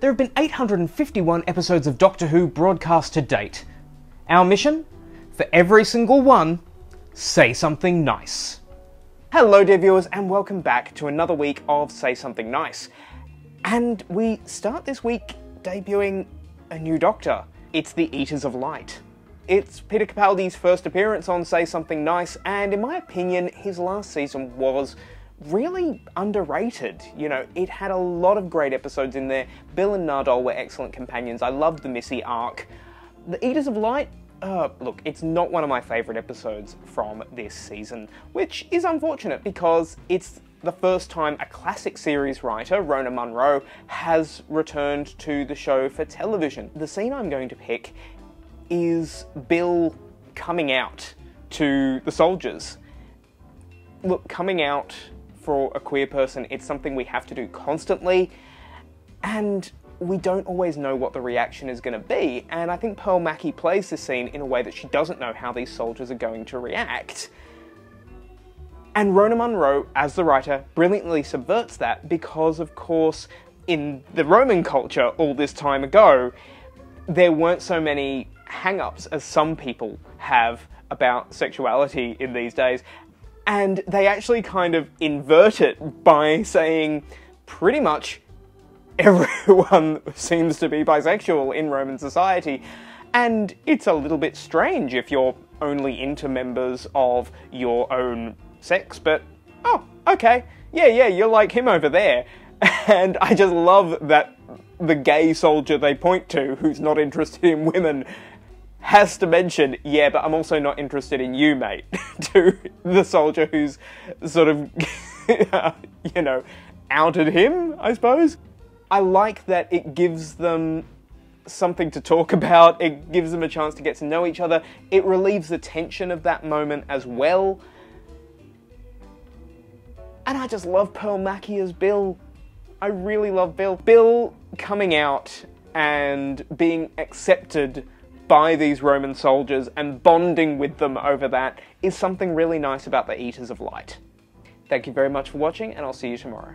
There have been 851 episodes of Doctor Who broadcast to date. Our mission? For every single one, say something nice. Hello, dear viewers, and welcome back to another week of Say Something Nice. And we start this week debuting a new Doctor. It's the Eaters of Light. It's Peter Capaldi's first appearance on Say Something Nice, and in my opinion, his last season was really underrated. You know, it had a lot of great episodes in there. Bill and Nardole were excellent companions. I loved the Missy arc. The Eaters of Light, uh, look, it's not one of my favourite episodes from this season, which is unfortunate because it's the first time a classic series writer, Rona Munro, has returned to the show for television. The scene I'm going to pick is Bill coming out to the soldiers. Look, coming out for a queer person, it's something we have to do constantly, and we don't always know what the reaction is going to be. And I think Pearl Mackie plays this scene in a way that she doesn't know how these soldiers are going to react. And Rona Munro, as the writer, brilliantly subverts that because, of course, in the Roman culture all this time ago, there weren't so many hang ups as some people have about sexuality in these days. And they actually kind of invert it by saying pretty much everyone seems to be bisexual in Roman society. And it's a little bit strange if you're only into members of your own sex, but oh, okay, yeah, yeah, you're like him over there. And I just love that the gay soldier they point to, who's not interested in women, has to mention, yeah, but I'm also not interested in you, mate, to the soldier who's sort of, you know, outed him, I suppose. I like that it gives them something to talk about, it gives them a chance to get to know each other, it relieves the tension of that moment as well. And I just love Pearl Mackie as Bill. I really love Bill. Bill coming out and being accepted by these Roman soldiers and bonding with them over that is something really nice about the Eaters of Light. Thank you very much for watching, and I'll see you tomorrow.